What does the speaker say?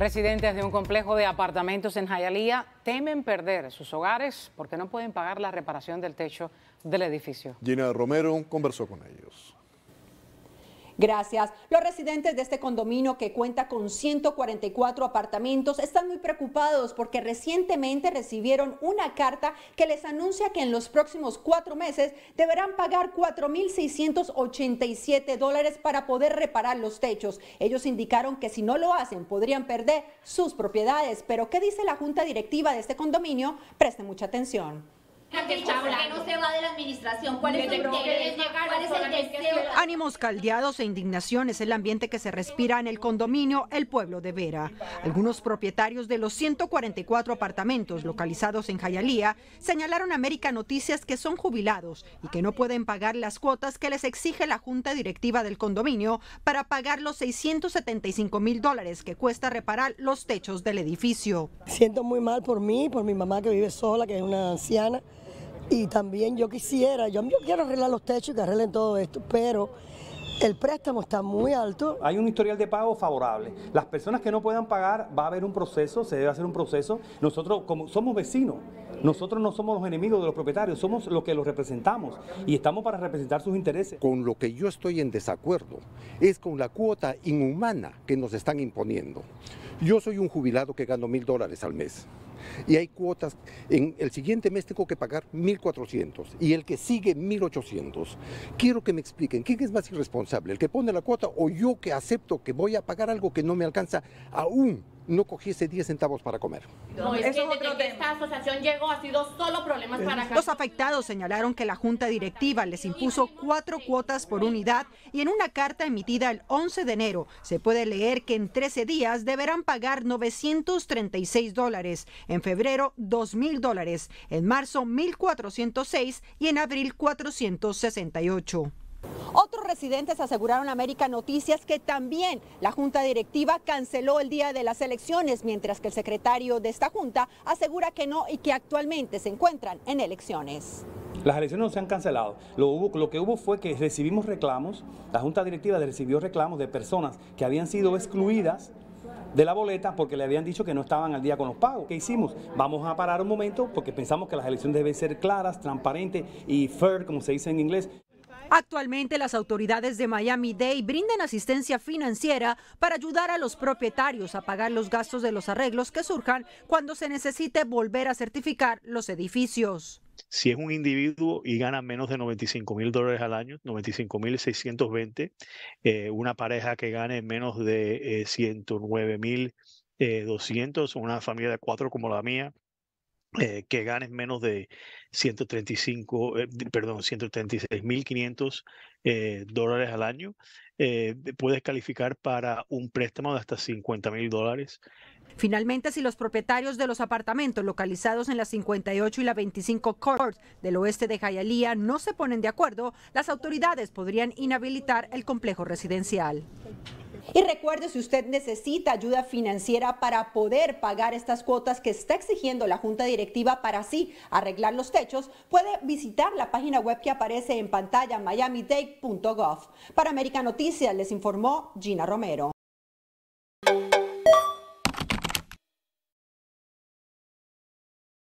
Residentes de un complejo de apartamentos en Hialeah temen perder sus hogares porque no pueden pagar la reparación del techo del edificio. Gina Romero conversó con ellos. Gracias. Los residentes de este condominio que cuenta con 144 apartamentos están muy preocupados porque recientemente recibieron una carta que les anuncia que en los próximos cuatro meses deberán pagar 4.687 dólares para poder reparar los techos. Ellos indicaron que si no lo hacen podrían perder sus propiedades. Pero ¿qué dice la junta directiva de este condominio? Preste mucha atención no se va de la administración? ¿Cuál es el Ánimos caldeados e indignación es el ambiente que se respira en el condominio El Pueblo de Vera. Algunos propietarios de los 144 apartamentos localizados en Jayalía señalaron a América Noticias que son jubilados y que no pueden pagar las cuotas que les exige la junta directiva del condominio para pagar los 675 mil dólares que cuesta reparar los techos del edificio. Siento muy mal por mí, por mi mamá que vive sola, que es una anciana y también yo quisiera, yo, quiero arreglar los techos y que arreglen todo esto, pero el préstamo está muy alto. Hay un historial de pago favorable. Las personas que no puedan pagar, va a haber un proceso, se debe hacer un proceso. Nosotros, como somos vecinos, nosotros no somos los enemigos de los propietarios, somos los que los representamos y estamos para representar sus intereses. Con lo que yo estoy en desacuerdo es con la cuota inhumana que nos están imponiendo. Yo soy un jubilado que gano mil dólares al mes y hay cuotas. En el siguiente mes tengo que pagar 1.400 y el que sigue 1.800. Quiero que me expliquen, ¿quién es más irresponsable? ¿El que pone la cuota o yo que acepto que voy a pagar algo que no me alcanza aún no cogiese 10 centavos para comer. No, es que desde que esta asociación llegó ha sido solo problemas para Los afectados señalaron que la junta directiva les impuso cuatro cuotas por unidad y en una carta emitida el 11 de enero se puede leer que en 13 días deberán pagar 936 dólares, en febrero 2 mil dólares, en marzo 1.406 y en abril 468. Otros residentes aseguraron a América Noticias que también la junta directiva canceló el día de las elecciones, mientras que el secretario de esta junta asegura que no y que actualmente se encuentran en elecciones. Las elecciones no se han cancelado. Lo, lo, que hubo fue que recibimos reclamos, la Junta Directiva recibió reclamos de personas que habían sido excluidas de la boleta porque le habían dicho que no estaban al día con los pagos. ¿Qué hicimos? Vamos a parar un momento porque pensamos que las elecciones deben ser claras, transparentes y fair, como se dice en inglés. Actualmente las autoridades de Miami-Dade brindan asistencia financiera para ayudar a los propietarios a pagar los gastos de los arreglos que surjan cuando se necesite volver a certificar los edificios. Si es un individuo y gana menos de 95 mil dólares al año, 95 mil 620, eh, una pareja que gane menos de 109 eh, mil 200, una familia de cuatro como la mía, eh, que ganes menos de 135, eh, perdón, 136.500 eh, dólares al año, eh, puedes calificar para un préstamo de hasta 50 mil dólares. Finalmente, si los propietarios de los apartamentos localizados en la 58 y la 25 Court del oeste de Hialeah no se ponen de acuerdo, las autoridades podrían inhabilitar el complejo residencial. Y recuerde, si usted necesita ayuda financiera para poder pagar estas cuotas que está exigiendo la Junta Directiva para así arreglar los techos, puede visitar la página web que aparece en pantalla miamidade.gov. Para América Noticias les informó Gina Romero.